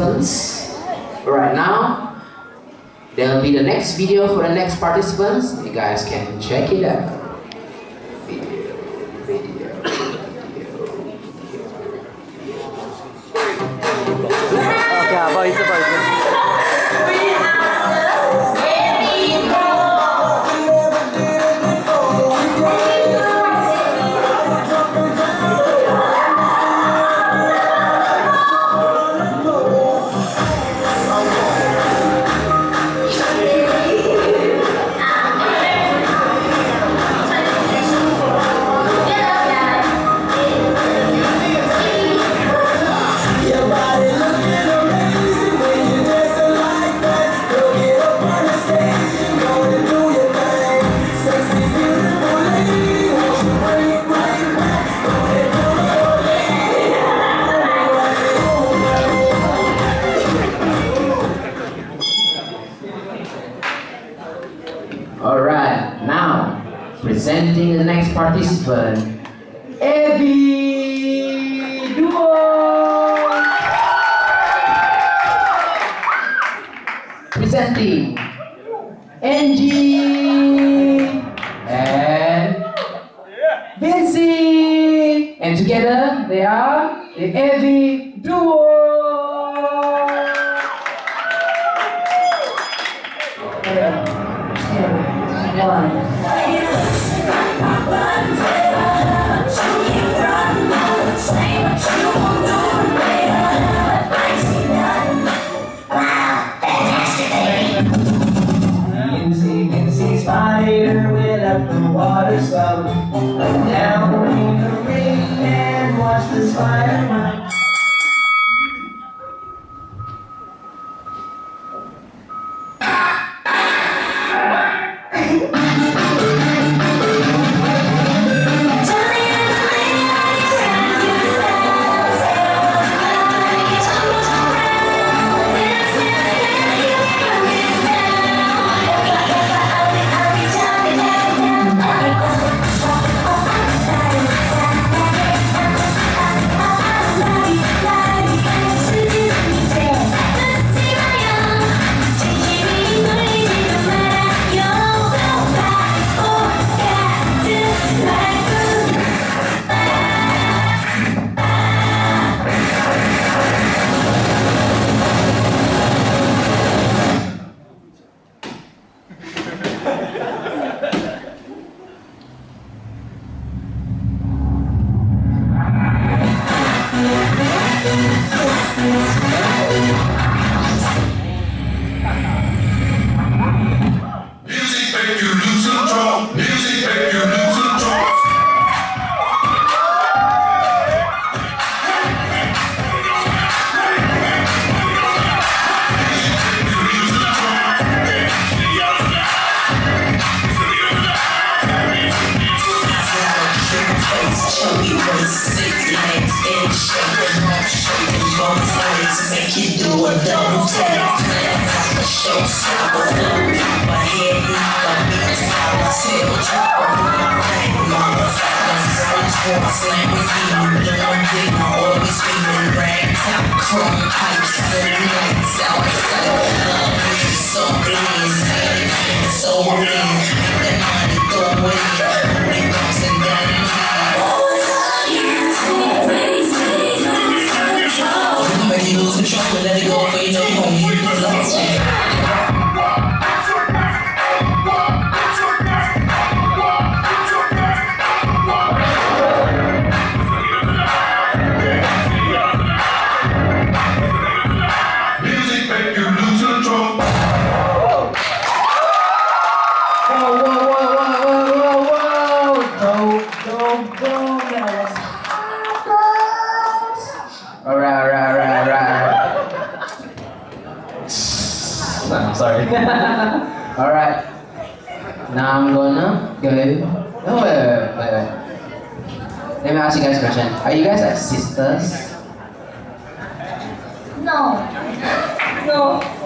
participants. Right now, there'll be the next video for the next participants. You guys can check it out. Video, video. Alright, now presenting the next participant, Evie Duo. Presenting Angie and Vinci, and together they are the Evie Duo. Let the water slow. Down in the rain and watch the spider make you do a double take. Like a showstopper, top my head, knock a beat, power tail, drop a thing, motherfucker. First one slam with you, blowing big, always screaming rag top, chrome pipes, the lights outside. Love me, so clean, so clean, make that money go away, whoa, whoa, whoa, whoa, whoa, whoa! Go, go, go! That was Alright, alright, alright, alright. I'm sorry. alright. Now I'm gonna go. Oh, wait, wait, wait, wait. Let me ask you guys a question. Are you guys like sisters? No. No.